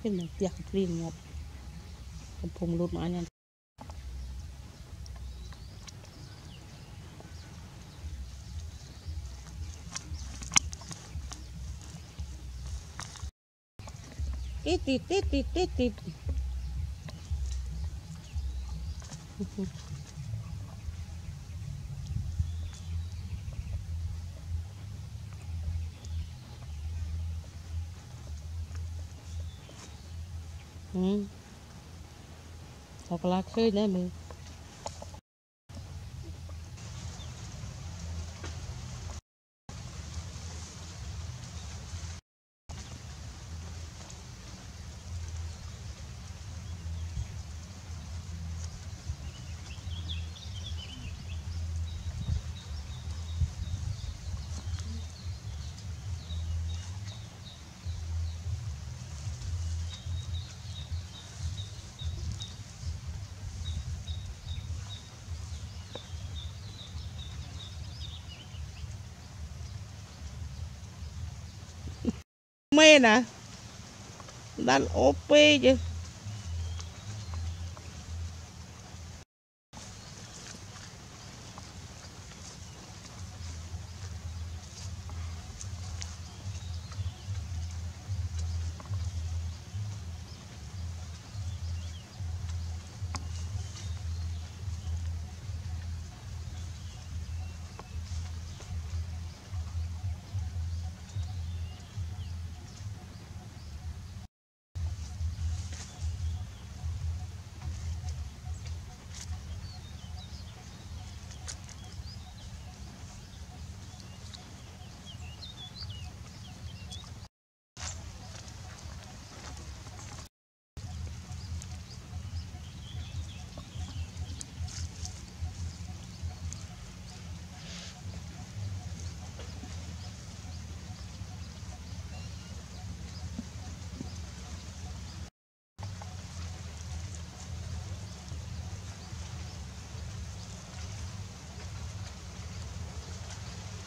เป็นอยากกลิ่นแบบผมรุดมาเนี่ยติดติดติดติดติด តែកន្លះឃើញដែរមើល មែនណាដល់អូពេក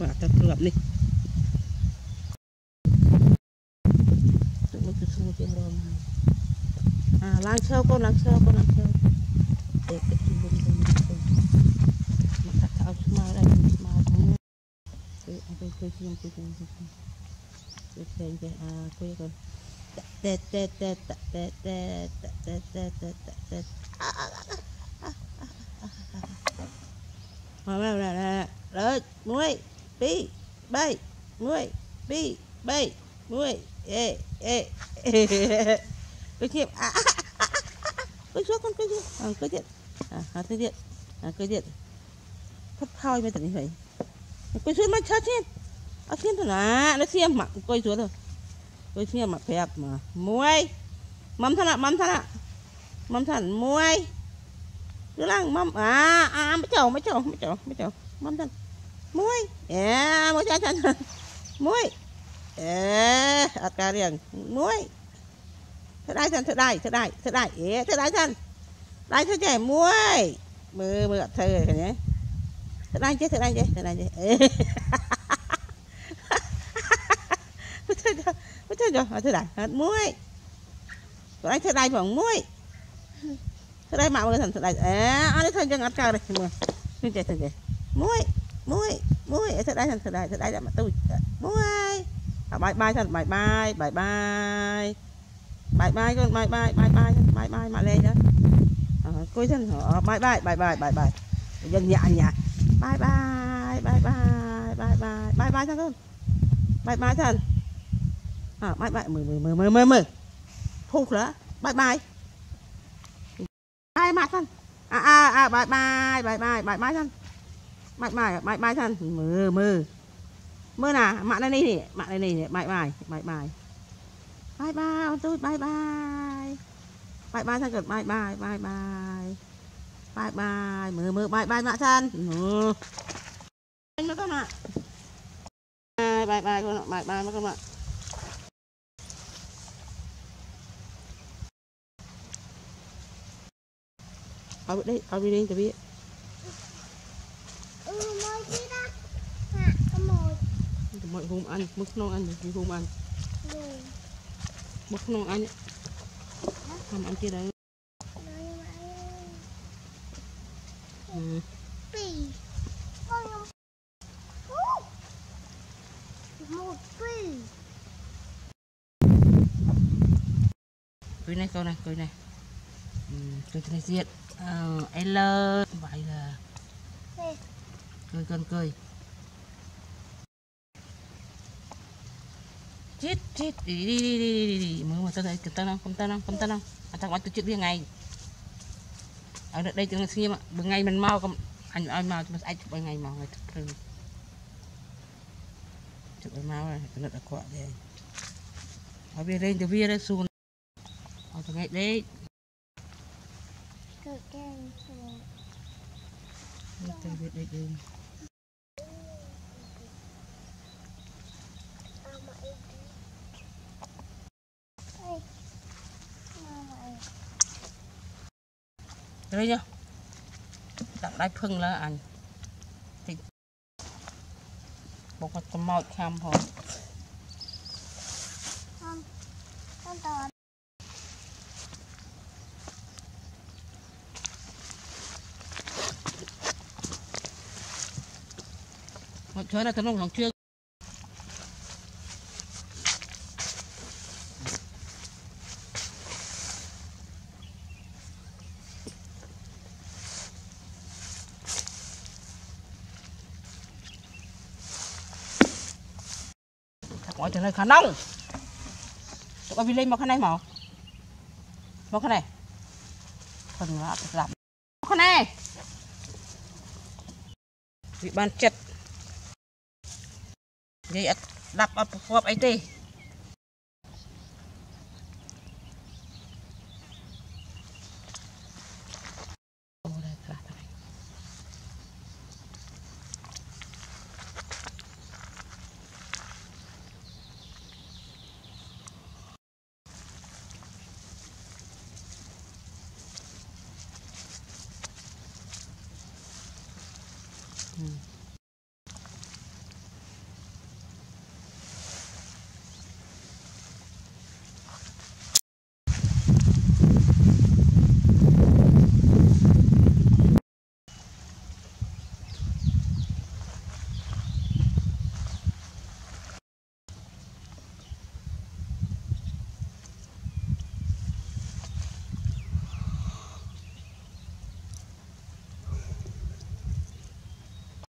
បើអត់ទៅគ្រាប់នេះមកគឺស្រួលជាងរមអាឡើងឈើកូនឡើងឈើកូនឡើងឈើទេគេជិះវិញទៅមកកាត់ទៅអត់ស្មើដែរស្មើទៅគឺអត់ទៅឃើញខ្ញុំគឺខ្ញុំគឺផ្សេងទេអាគួយក៏តែតែតែតែតែតែតែតែតែតែអរអរអរអរអរមួយ bi bay nuôi. Bi bay nuôi. Ê ê cứ chịu à, à, à, à cứ xuống con cứ xuống. À, cứ điện à, à cứ điện à cứ điện thấp thoi mới tận như vậy. Cứ xuống ờ, mà chết chết à thiên thôi là nó xiêm mà coi xuống rồi coi xiêm mà phẹp mà. Muối mắm thân ạ mắm thân ạ. Mắm thân muối cứ lăng mắm. À à mấy chậu mấy chậu mấy chậu mấy chậu mắm thân. មួយអេមកចាញ់ចាញ់មួយអេអត់ការរៀងមួយធ្វើដៃសិនធ្វើដៃធ្វើដៃធ្វើដៃអេធ្វើដៃសិនដៃធ្វើចេះមួយមើលមើលអត់ធ្វើឯងធ្វើដៃចេះធ្វើដៃចេះធ្វើដៃចេះអេមកធ្វើចុះមកធ្វើចុះធ្វើដៃអត់មួយធ្វើដៃធ្វើដៃផងមួយធ្វើដៃមកមើលសិនធ្វើដៃអេអត់ធ្វើចឹងអត់កើតទេមើលនេះចេះធ្វើចេះមួយ thế đây ế thế đây thân đây thế trẻ muối mưa mưa thơ cái nhé thế đây chứ thế đây chứ thế đây chứ ế mới chơi cho mới chơi cho thế đây muối đây thế đây bằng muối thế đây mà người thần thế đây à anh ấy thân chân ngắt cao đây mưa như vậy thế vậy muối muối muối thế đây thần thế đây thế đây là mà tôi muối à, bye bye thần bye bye bye bye bye bye con bye bye bye bye bye bye mà lên đó à, coi thân họ bye bye bye bye bye bye dân nhà nhà bye bye bye bye bye bye bye bye thân con bye bye thần à bye bye mười mười mười mười mười mười phút nữa bye bye បាយម៉ាក់សិន à à à bye bye bye bye bye bye thân mạnh bye mạnh bye thân mơ mơ mơ nè mạng này nè mạng này nè mạnh bye mạnh bye bye bye ông tôi bye bye bye bye thân cực bye bye bye bye bye bye mơ mơ bye bye mạng thân mơ anh nó con ạ bye bye bye con ạ bye bye mấy con ạ កុំឲ្យហូមអញមើលក្នុងអញហូមអញមើលក្នុងអញខ្ញុំអញទៀតហើយពីអូខ្ញុំអូមកពីគួយនេះកូនណាគួយនេះគួយនេះទៀតអឺអេលឺបាយឡា cười con cười. Chết chết đi đi đi đi đi đi. Mới mà tao thấy tao nào không tao nào không tao nào à tao nói tôi chuyện với ngày ở đây ta xem ạ bữa ngày mình mau không? Anh anh mau ta ai chụp ngày mau người thật rừng chụp mau rồi cái là quả đây ở bên đây từ bên đây xuống. Ở từ ngày đấy. Cực kèm xuống. từ bên đây đây À, mà em đi. Ê, mà mày. Đây nhá đặt đai phưng là anh thì bọc một con mọt con tò. một chơi là tao nông hàng chưa bỏ từ nơi khả năng tụi con đi lên một cái này màu một cái này phần nó giảm một cái này bị ban chật និយាយអត់ដាប់អត់ប្រកបអីទេ Mm.